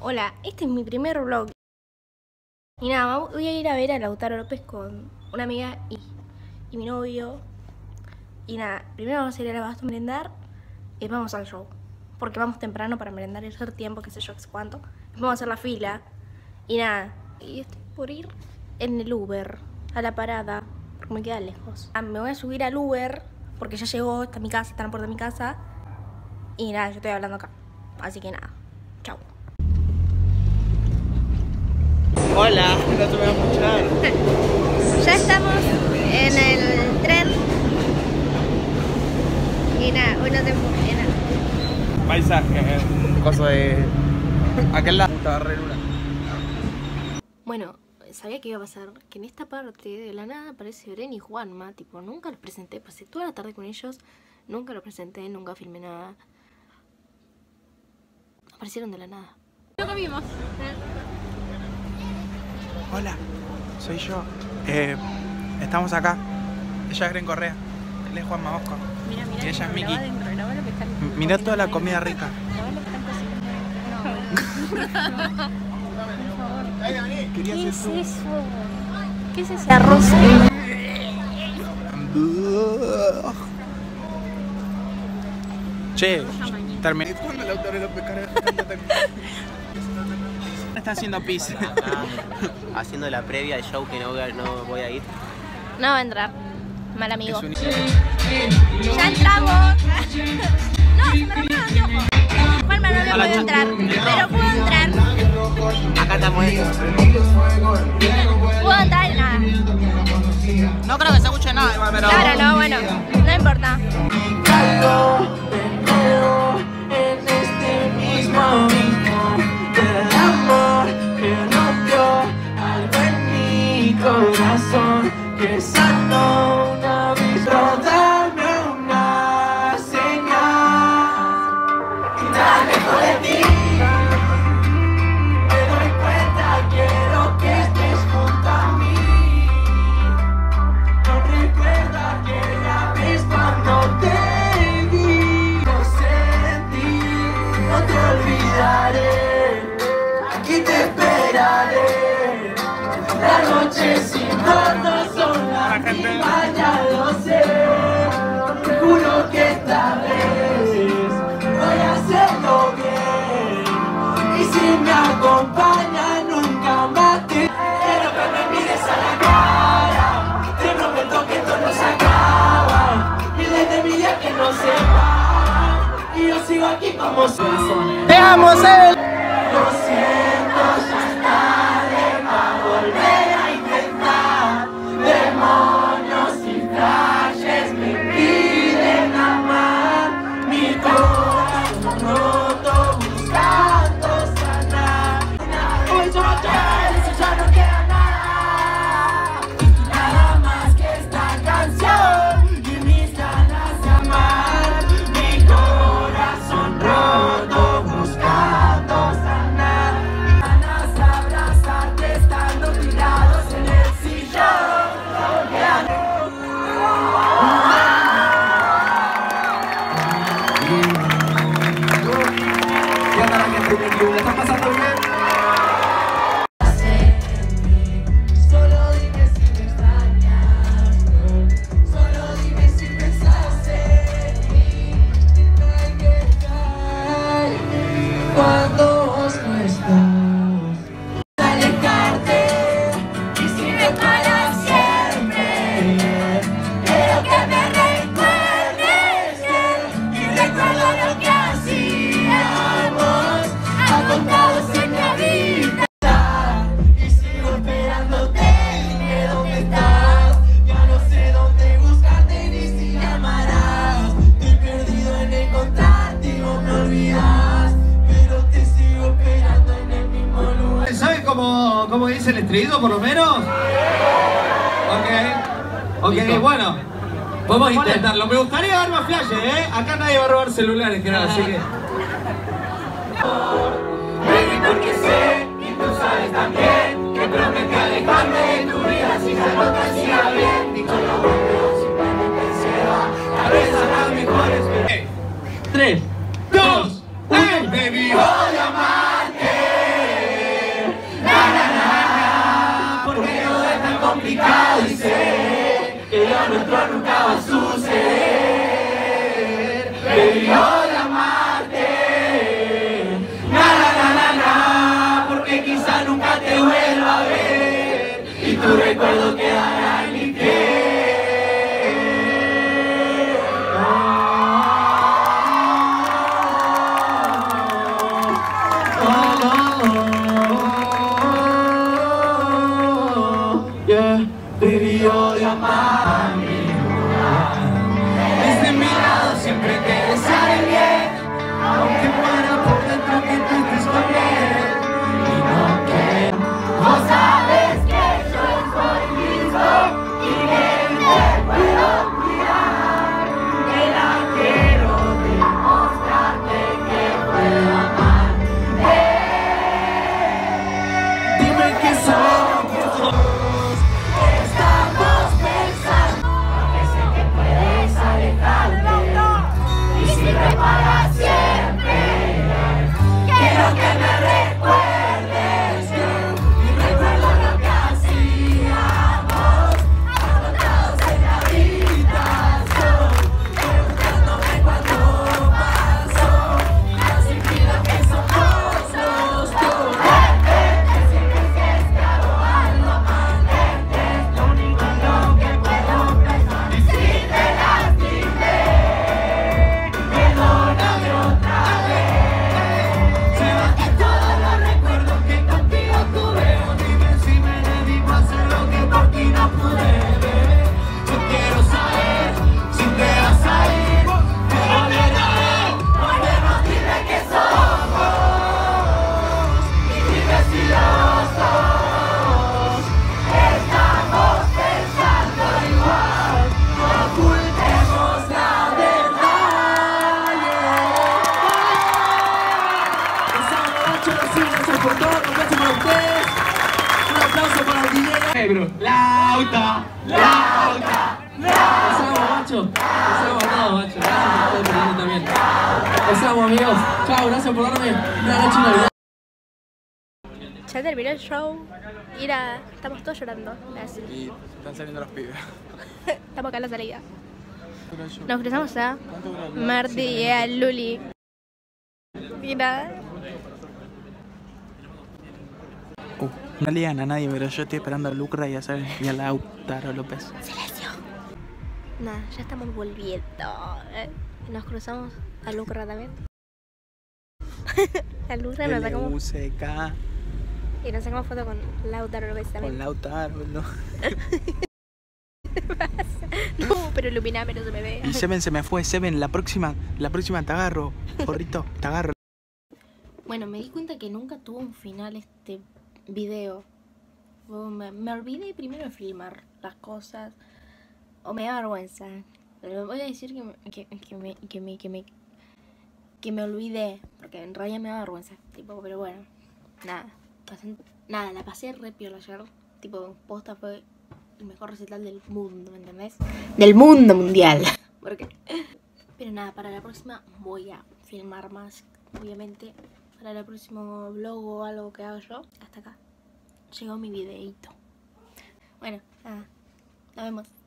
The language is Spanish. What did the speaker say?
Hola, este es mi primer vlog. Y nada, voy a ir a ver a Lautaro López con una amiga y, mi novio. Y nada, primero vamos a ir al abasto a merendar y después vamos al show. Porque vamos temprano para merendar y hacer tiempo, qué sé yo, qué sé cuánto. Vamos a hacer la fila. Y nada, y estoy por ir en el Uber a la parada, porque me queda lejos. Ah, me voy a subir al Uber porque ya llegó, está mi casa, está en la puerta de mi casa. Y nada, yo estoy hablando acá. Así que nada, Hola, no te voy a escuchar. Ya estamos en el tren. Y nada, hoy no tengo nada. Paisaje, un coso de. Aquel lado. Puta, re luna. Bueno, sabía que iba a pasar que en esta parte de la nada aparece Bren y Juanma. Tipo, nunca los presenté. Pasé toda la tarde con ellos. Nunca los presenté, nunca filmé nada. Aparecieron de la nada. Hola, soy yo. Eh, estamos acá. Ella es Gren Correa. Él es Juan Maosco. Mira, mira, Y ella es Miki. adentro, grabá lo que están M- Mirá toda la comida rica. ¿Qué es eso? ¿Qué es ese arroz? Che, terminé. ¿Cuándo el autor López Carrera Está haciendo pis. acá, haciendo la previa al show que no voy a, no voy a ir. No va a entrar. Mal amigo. Un- ¡Ya entramos! Nada Y yo sigo aquí como soy ¡Veamos él! Cómo, dice el estrido, por lo menos? Ok. Ok, bueno. Podemos intentarlo. Me gustaría dar más flashes, ¿eh? Acá nadie va a robar celulares, que nada, así que... sé que lo nuestro nunca va a suceder. Baby, voy a amarte. Na, na, na, na, na, porque quizá nunca te vuelva a ver y tu recuerdo quedará en mi piel. Yeah, baby, yo Lauta, lauta, Los amo, macho. Los amo a todos, macho. Gracias por estar también. Los amo, amigos. Chao, gracias por darme una noche Navidad. Ya terminó el show. Mira, estamos todos llorando. Así. Y están saliendo los pibes. Estamos acá en la salida. Nos cruzamos a ¿Cuánto dura el- Marty y a Luli. Mira. Uh, no le digan a nadie, pero yo estoy esperando a Lucra y a, Sar- y a Lautaro López. Silencio. Nada, ya estamos volviendo. Eh, Nos cruzamos a Lucra también. a Lucra nos sacamos y nos sacamos foto con Lautaro López con también. Lautaro. ¿no? No, pero iluminame, no se me ve. Y Seven se me fue. Seven, la próxima, la próxima te agarro. Porrito, te agarro. Bueno, me di cuenta que nunca tuvo un final este video. Me, me olvidé primero de filmar las cosas. O me da vergüenza. Pero voy a decir que, me- que, que me, que, me, que, me, que me olvidé. Porque en realidad me da vergüenza. Tipo, pero bueno. Nada. nada, la pasé re piola ayer. Tipo, posta fue el mejor recital del mundo, ¿me entendés? Del mundo mundial. Porque... Pero nada, para la próxima voy a filmar más, obviamente. Para el próximo vlog o algo que haga yo. Hasta acá. Llegó mi videito. Bueno, nada. Nos vemos.